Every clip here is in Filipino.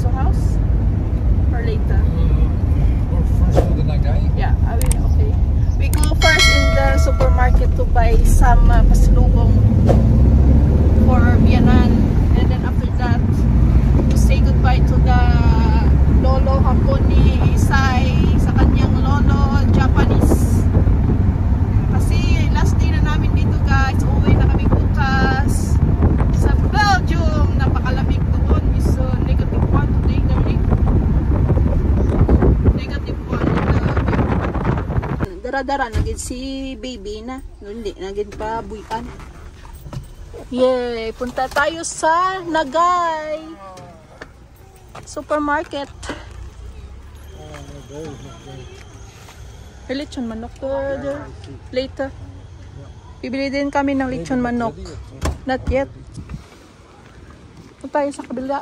to house or later. Uh, or first to the Nagai. Yeah, I will, okay. We go first in the supermarket to buy some uh, 1 dara-dara nagid si baby na. Hindi nagid pa buyan yay! Punta tayo sa Nagay supermarket. May lechon manok order later. Bibili din kami ng lechon manok. Not yet. Punta tayo sa kabila.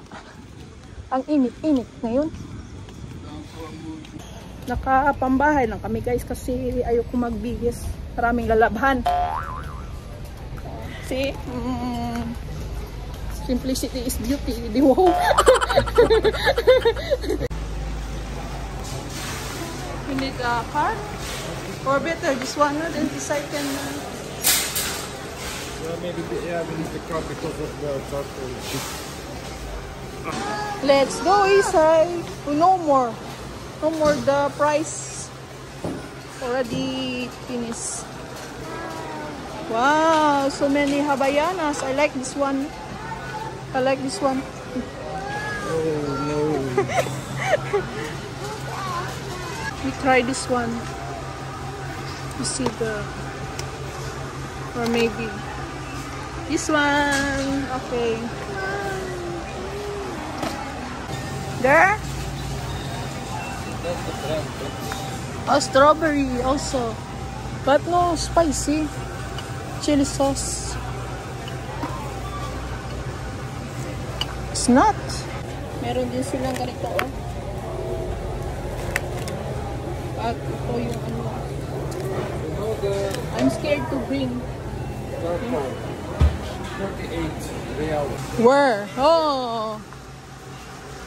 Ang init-init ngayon nakapambahay lang kami guys kasi ayoko magbihis. Maraming lalabhan. See mm, simplicity is beauty di wow. You need a car. Or better this one no? then this I can uh, Yeah, maybe the, yeah, we need the car because of the charcoal. let's go Isay. No more no more the price. Already finished. Wow so many Havayanas I like this one. I like this one. Oh no. we try this one. You see the or maybe this one. Okay. There That's the trend. Oh, strawberry also. But no spicy. Chili sauce. It's not. Meron din silang ganito oh. At ito yung ano. You know the I'm scared to bring. charcoal. 38 reals. Where? Oh.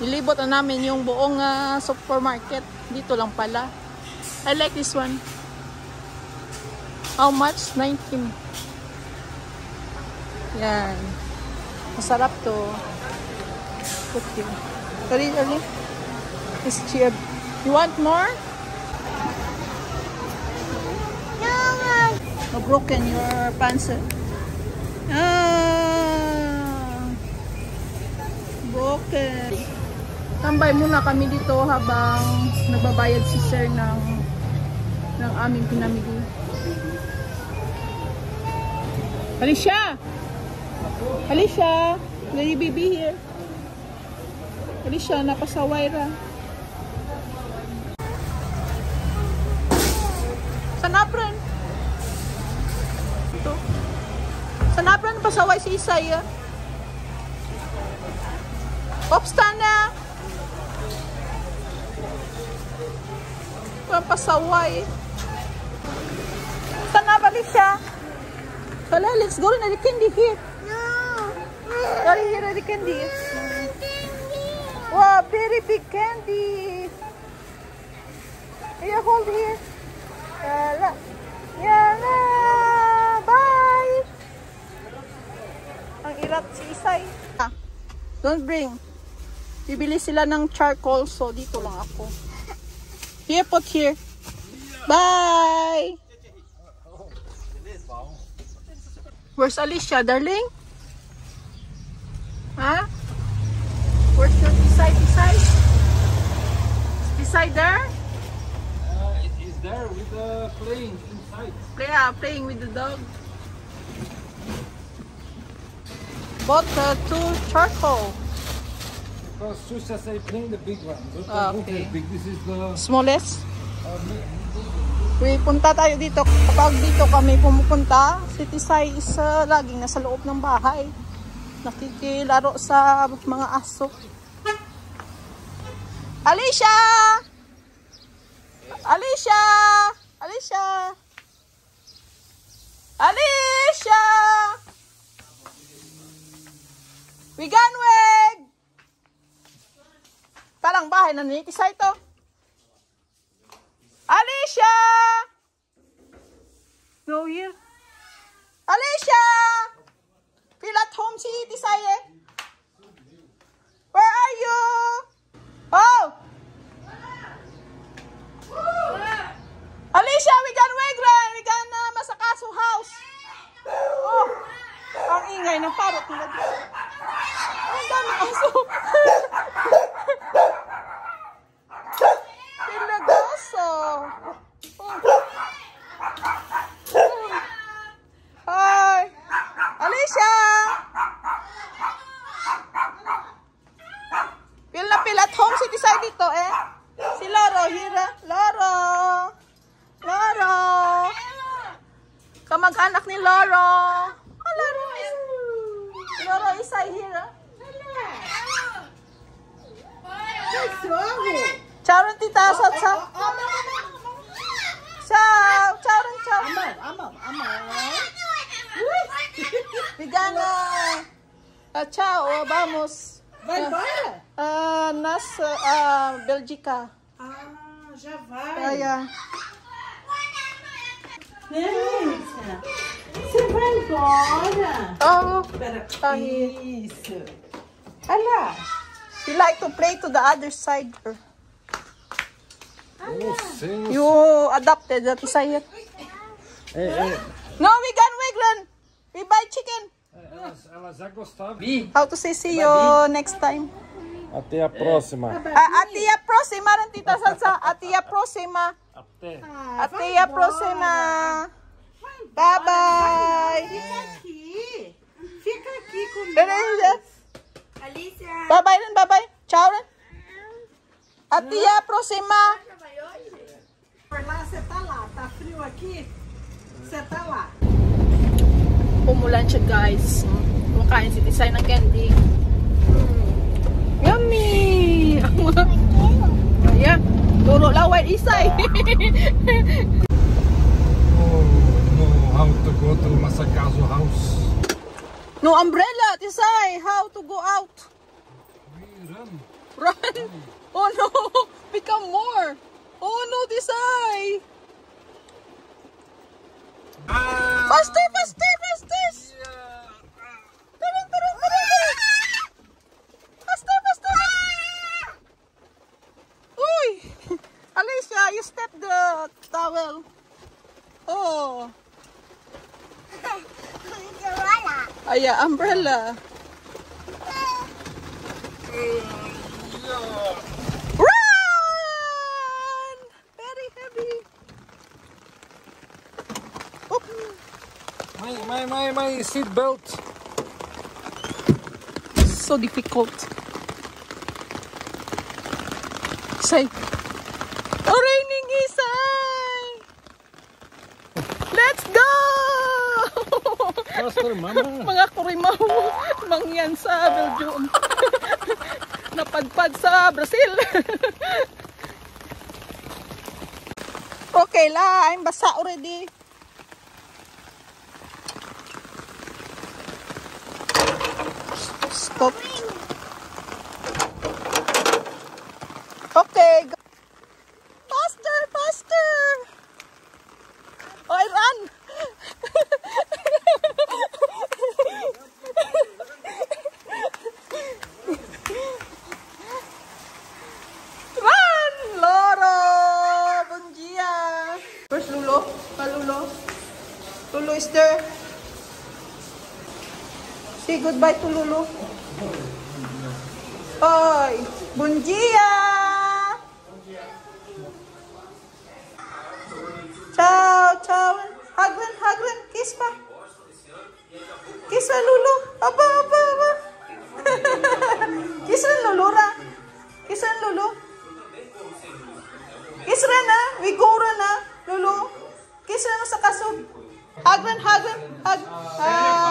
Nilibot na namin yung buong ah, supermarket. Dito lang pala. I like this one. How much? 19. Yan. Masarap to. Put here. Sorry, sorry. It's cheap. You want more? No, broken your pants. Ah. Broken. Tambay muna kami dito habang nagbabayad si sir ng ng aming pinamili. Alicia! Alicia! Lady baby here. Alicia, napasaway ra. Sanapran. Ito. Sanapran pasaway si Isaya. Popstan na! Papasaway. Saan nga balik siya? Wala, let's go na the candy here. No. Sorry, here are the candy. Wow, very big candy. Here, hold here. Yala. Yala. Bye. Ang irat si Isay. Ah, don't bring. Bibili sila ng charcoal, so dito lang ako. Here, put here. Bye. Where's Alicia, darling? Huh? Where's your beside, beside? Beside there? Uh, it is there with the plane inside. Play, ah, playing with the dog. Bought uh, two charcoal. Because Susha say plane the big one. Ah, okay. big. This is the Smallest. uh, me- We punta tayo dito. Kapag dito kami pumupunta, si Tisay is uh, laging nasa loob ng bahay. Nakikilaro sa mga aso. Alicia! Alicia! Alicia! Alicia! Parang bahay na ni Tisa ito. Alicia! No here. Alicia! Feel at home si Tisay eh. Where are you? Oh! Alicia, we can Wegran. We can uh, Masakaso house. Oh! Ang ingay ng parot nila. Ang dami aso. Pinagaso. Oh. Hi! Alicia! Pil na pil at Tisay dito eh. Si Loro, hira. Loro! Loro! Kamag-anak ni Loro. Ah, Loro is... Loro Isay hira. Charon tita sa sa. Ciao, charon ciao. Bigana. Ah, ciao, vamos. Vai embora? Ah, nasa ah, Belgica. Ah, já vai. Kaya. Delícia. Você vai embora? Oh, Pera, Aí. isso. Olha lá. she like to play to the other side. Oh. You adopted that Isayat. É, é, No, we can Wiglan. We buy chicken. Ela, ela já gostava. How to say see you next time. Até a próxima. Ah, atia próxima rin tita Salsa. Atia próxima. Até. Ah, vai Atia embora. próxima. Bye bye. Fica aqui. Fica aqui comigo. Alicia. Bye bye bye bye. Ciao rin. Atia próxima. Por lá, você tá lá. Tá frio aqui? Você tá lá. Pumulan siya guys. Kumakain si Tisay ng candy. Yummy! Ayan. Turo laway Isay. Oh, no, how to go to Masakazo house. no umbrella, Tisay. How to go out? We run. Run! Oh no! Become more! Oh no, Tisay! Ah! Faster, faster, Aya, umbrella. Run! Very heavy. Oop. My, my, my, my seat belt. so difficult. Say, oh, raining Isay! Let's go! Faster, mama. Mga kurimaw, mangyan sa Belgium. Napadpad sa Brazil. okay la, I'm basa already. Stop. Okay. go. Faster, faster. Oh, I run. Run, Loro. Bom dia. Where's Lulo? Ah, Lulo. Lulo is there. Say goodbye to Lulu. Hoy, bom dia! Ciao, ciao. Hagren, hagren, kiss pa. Kiss pa, Lulu. Aba, aba, aba. kiss rin, Lulu, ra. Kiss rin, Lulu. Kiss rin, ha. We go rin, ha. Lulu. Kiss rin sa kasog. Hagren, hagren, hag. Ah.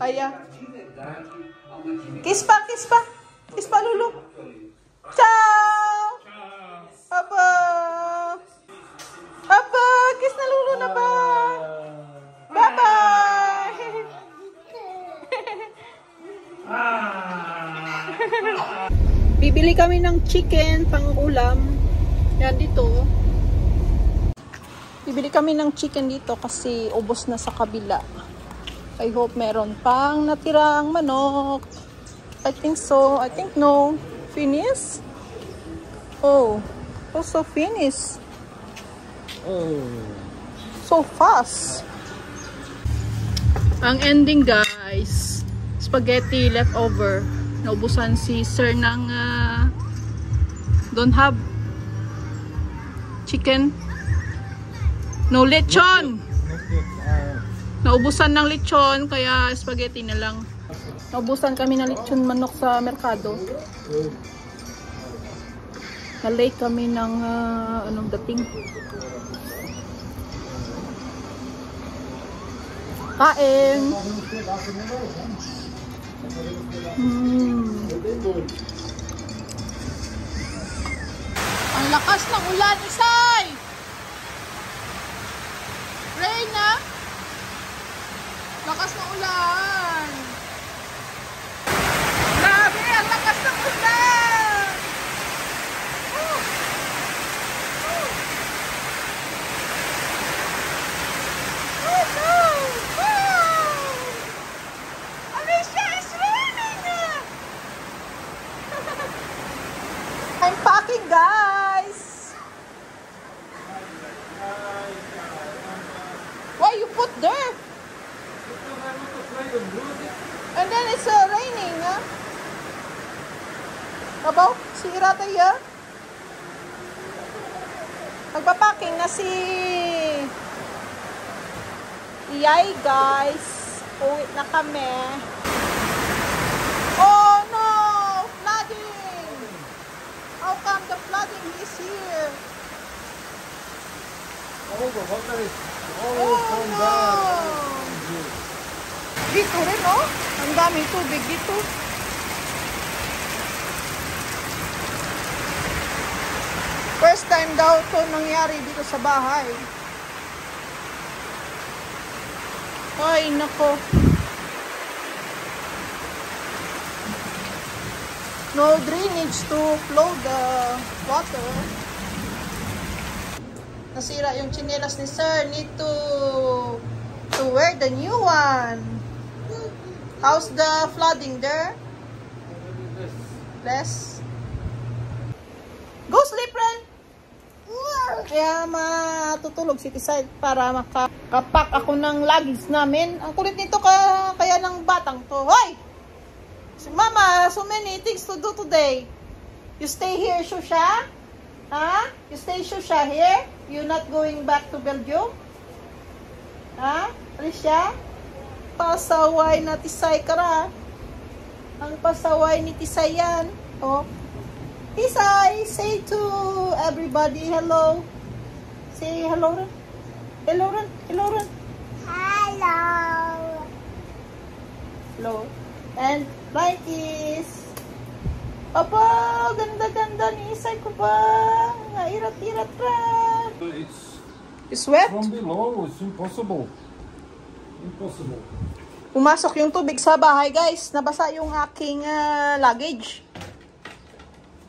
Aya. Kiss pa, kiss pa. Kiss pa, Lulu. Ciao! Apa? Apa? Kiss na Lulu na ba? Bye-bye! Bibili kami ng chicken pang ulam. Yan dito. Bibili kami ng chicken dito kasi ubos na sa kabila. I hope meron pang natirang manok. I think so. I think no. Finish? Oh. Also finish. Oh. So fast. Ang ending guys, spaghetti leftover. Naubusan si sir ng uh, don't have chicken. No lechon. Uh, Naubusan ng lechon kaya spaghetti na lang. Naubusan kami ng lechon manok sa merkado. Na-late kami ng ah, anong dating. Kain. Mm. Ang lakas ng ulan, Isay! Rain na? Lakas ng ulan! Grabe! Ang lakas ng ulan! Oh! Oh! Oh, no! Wow! Alicia, it's raining! I'm packing, guys! Why you put there? And then it's uh, raining, huh? Abaw, sira tayo. Magpapacking na si Iyay, guys. Uwi na kami. Oh no! Flooding! How come the flooding is here? all the water is all Oh from no! there. Dito rin, oh. Ang daming tubig dito. First time daw to nangyari dito sa bahay. Ay, nako. No drainage to flow the water. Nasira yung chinelas ni sir. Need to to wear the new one. How's the flooding there? Less? Go sleep, Ren! Kaya matutulog si Tisay para makapak ako ng luggage namin. Ang kulit nito ka, kaya ng batang to. Hoy! Mama, so many things to do today. You stay here, Shusha? Ha? You stay, Shusha, here? You not going back to Belgium? Ha? Alicia? Pasaway na Tisay kara. Ang pasaway ni Tisay yan. Oh. Tisay, say to everybody hello. Say hello rin. Hello rin. Hello rin. Hello. Hello. And like this. Aba, ganda-ganda ni Isay ko ba? Nga irat-irat ra. It's It's wet. from below. It's impossible. Impossible. Pumasok yung tubig sa bahay, guys. Nabasa yung aking ah, luggage.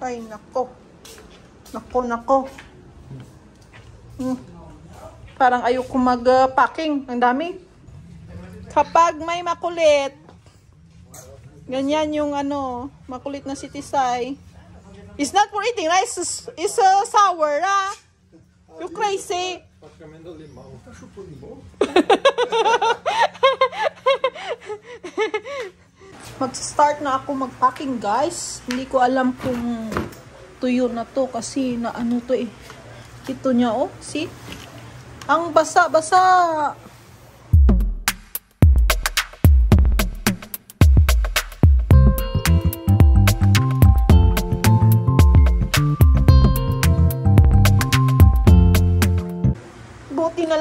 Ay, nako. Nako, nako. Hmm. Parang ayoko mag-packing. Ang dami. Kapag may makulit, ganyan yung ano, makulit na si Tisay. It's not for eating, right? It's, it's uh, sour, ah. You crazy. Praticamente limão. Tá chupando limão? Mag-start na ako mag-packing, guys. Hindi ko alam kung tuyo na to kasi na ano to eh. Ito niya, oh. See? Ang basa-basa.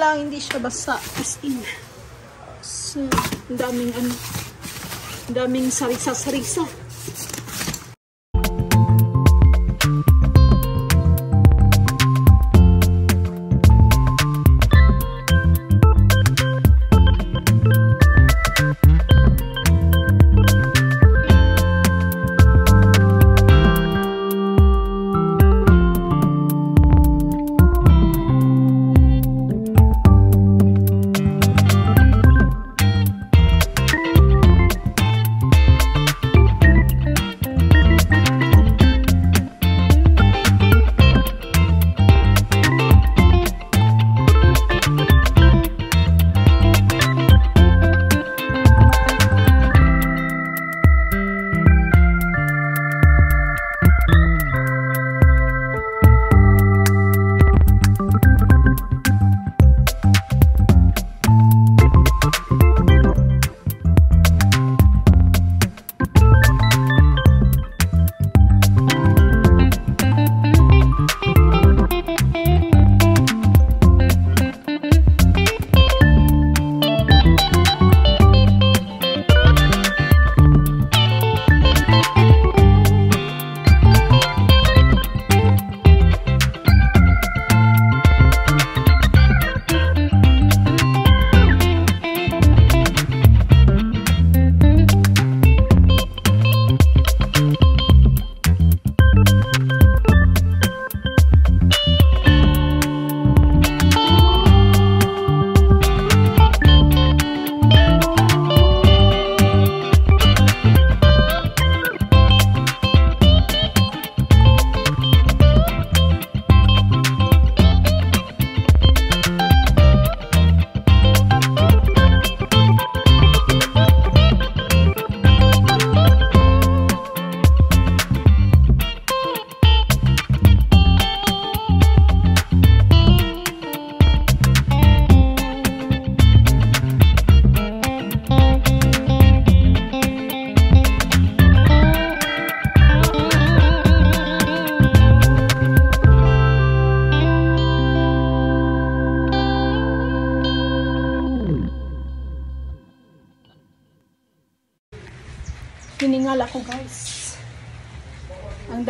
Lang hindi siya basa. As in. So, daming ano. Daming sarisa-sarisa.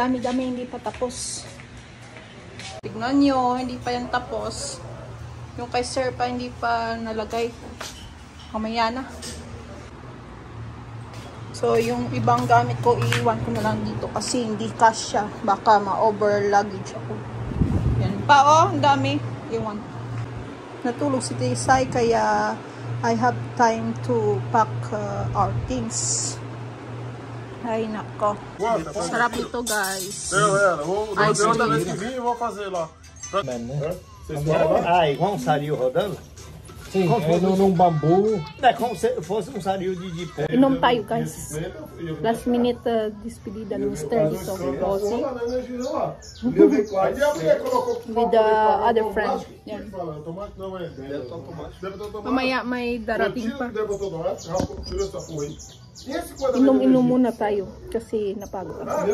Dami-dami hindi pa tapos. Tignan nyo, hindi pa yan tapos. Yung kay sir pa hindi pa nalagay. Kamaya na. So, yung ibang gamit ko, iiwan ko na lang dito kasi hindi kasya. Baka ma-over luggage ako. Yan pa, oh. Ang dami. Iwan. Natulog si Tisay kaya I have time to pack uh, our things. Aí na corta. Será muito assim. gás. Eu era. Vou, Ai, da outra vez que vim, eu vou fazer lá. Pra... Né? Ah, igual um sario rodando? Sim, como é num, num bambu. É como se fosse um sario de, pé. E não tá aí o gás. Las meninas despedidas no estande só por você. With the other friend. É Amanhã, mãe da Ratimpa. Deve botar tomate? Tira essa porra aí. Inom-inom muna tayo kasi napagod ako.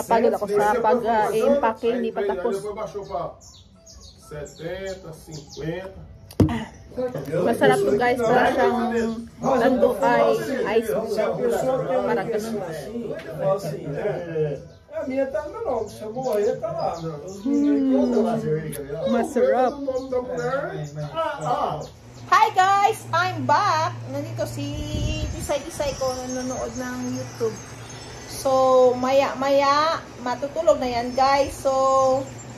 Napagod ako sa pag-i-empake, hindi pa tapos. Depois baixou pra 70, 50. Masarap to guys, para siyang landukay ice blue. Para ganun. A minha tá não, se eu morrer, tá lá. Masarap. Hi guys! I'm back! Nandito si Tisay-Tisay ko nanonood ng YouTube. So, maya-maya, matutulog na yan guys. So,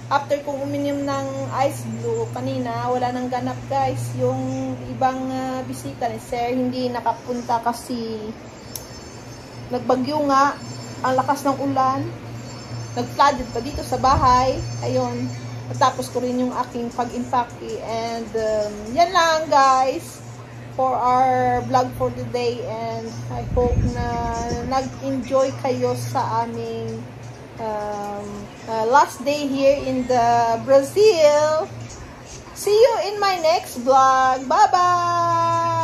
after kong uminom ng ice blue kanina, wala nang ganap guys. Yung ibang ah, bisita ni Sir, hindi nakapunta kasi nagbagyo nga. Ang lakas ng ulan. Nag-flooded pa dito sa bahay. Ayun. Natapos ko rin yung aking pag-impake. And um, yan lang guys for our vlog for today. And I hope na nag-enjoy kayo sa aming um, uh, last day here in the Brazil. See you in my next vlog. Bye-bye!